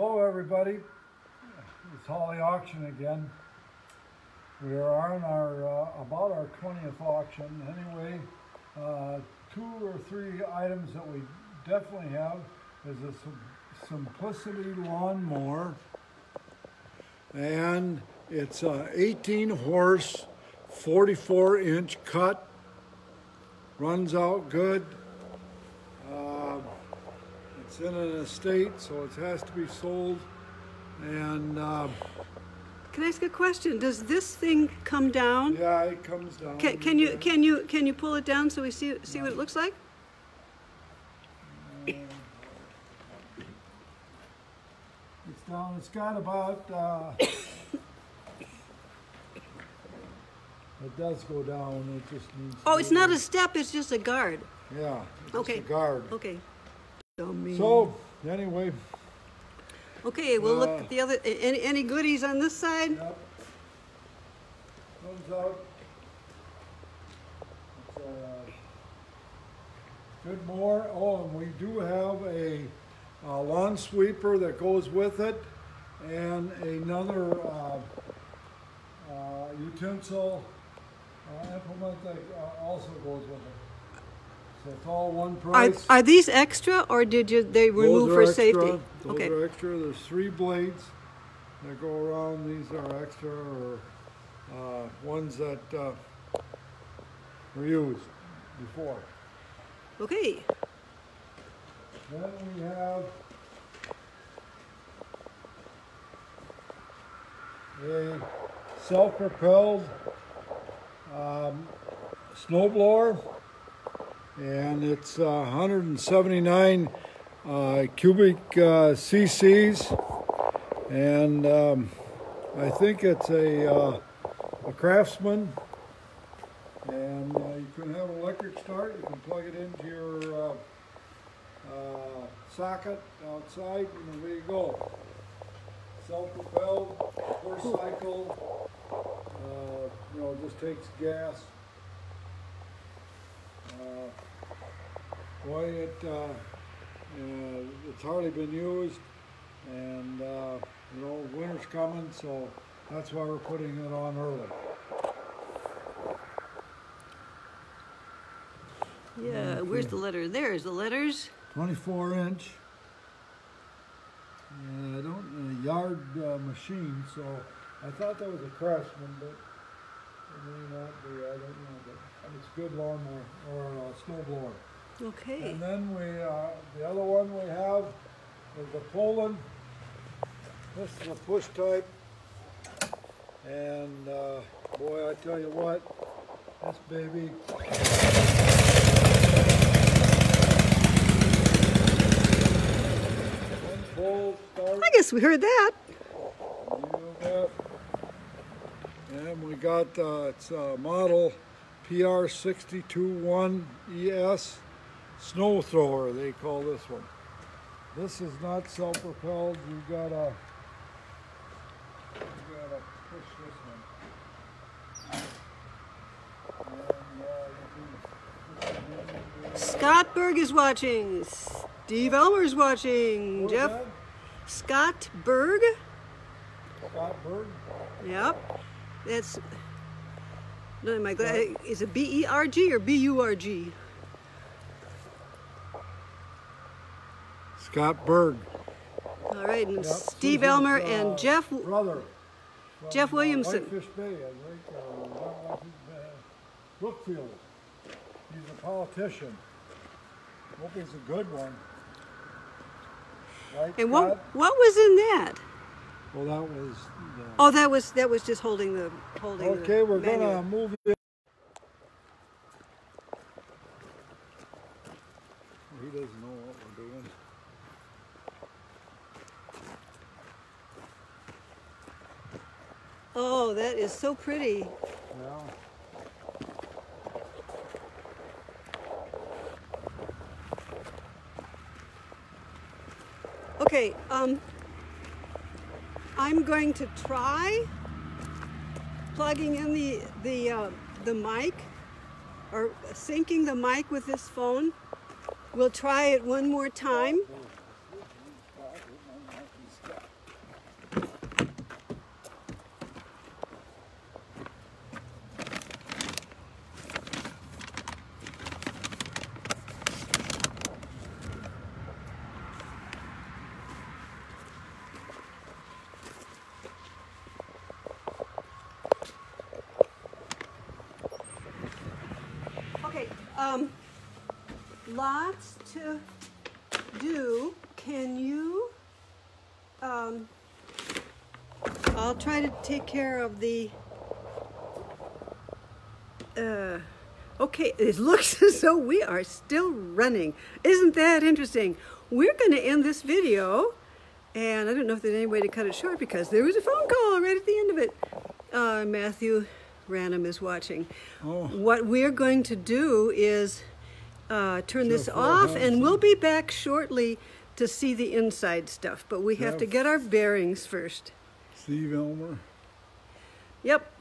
Hello, everybody. It's Hawley Auction again. We are on our uh, about our 20th auction. Anyway, uh, two or three items that we definitely have is a Sim- Simplicity lawnmower, and it's a 18 horse, 44 inch cut. Runs out good. It's in an estate, so it has to be sold. And um, Can I ask a question? Does this thing come down? yeah, it comes down. Can, can you can you can you pull it down so we see see what it looks like? It's down. It's got about. Uh, it does go down. It just needs. Oh, it's not a step. It's just a guard. Yeah. It's Okay. Just a guard. Okay. Dummy. So anyway, okay, we'll look uh, at the other. Any any goodies on this side? yep. Comes out. It's a good more. Oh, and we do have a, uh lawn sweeper that goes with it, and another uh, uh, utensil uh, implement that uh, also goes with it. So it's all one Are, price. are these extra or did you they remove Those for are extra. safety? Those Okay. are extra. There's three blades that go around. These are extra or uh, ones that uh, were used before. Okay. Then we have a self-propelled um, snow blower, and it's uh, 179 uh, cubic uh, cc's, and um, I think it's a, uh, a Craftsman. And uh, you can have an electric start. You can plug it into your uh, socket outside, and away you go. Self-propelled, four cycle, you know, just takes gas. Boy, it, uh, uh, it's hardly been used, and, uh, you know, winter's coming, so that's why we're putting it on early. Yeah. Where's the letter? There's the letters. 24 inch. And I don't, a yard uh, machine, so I thought that was a Craftsman, but it may not be, I don't know, but it's good lawnmower, or uh, snow blower. Okay. And then we, uh, the other one we have is the Poulan. This is a push type. And, uh, boy, I tell you what, this baby. One pull, start. I guess we heard that. And we got, uh, it's a model PR 621 ES snow thrower, they call this one. This is not self-propelled, you gotta, you gotta push this one. And, you can push it in. Scott Berg is watching. Steve Elmer's watching. What Jeff? Scott Berg. Scott Bird? Yep. That's. No, my is it B E R G or B U R G? Scott Berg. All right, and Yep, Steve Elmer uh, and Jeff. Brother. from, Jeff uh, Williamson. Whitefish Bay, I think, not Brookfield. He's a politician. Hope he's a good one. Right, And what Scott? what was in that? Well, that was the. Oh, that was that was just holding the holding. Okay, the we're manual. gonna move it. He doesn't know what we're doing. Oh, that is so pretty. Yeah. Okay, um, I'm going to try plugging in the the uh, the mic or syncing the mic with this phone. We'll try it one more time. Um, lots to do. Can you? Um, I'll try to take care of the. Uh, okay, it looks as though we are still running. Isn't that interesting? We're going to end this video, and I don't know if there's any way to cut it short because there was a phone call right at the end of it. Uh, Matthew Ranum is watching. Oh. What we're going to do is uh, turn this off, and we'll be back shortly to see the inside stuff. But we have to get our bearings first. Steve Elmer. Yep.